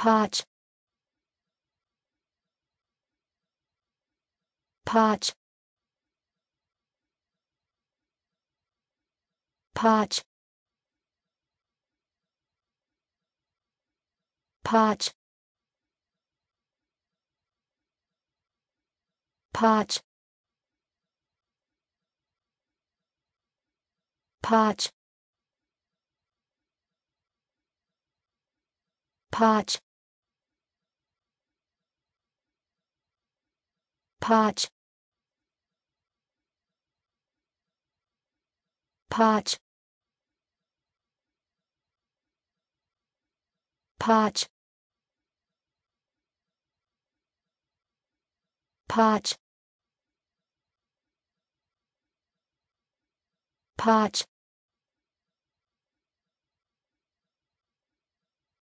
Patch. Patch. Patch. Patch. Patch. Patch. Patch. Patch. Patch. Patch. Patch. Patch.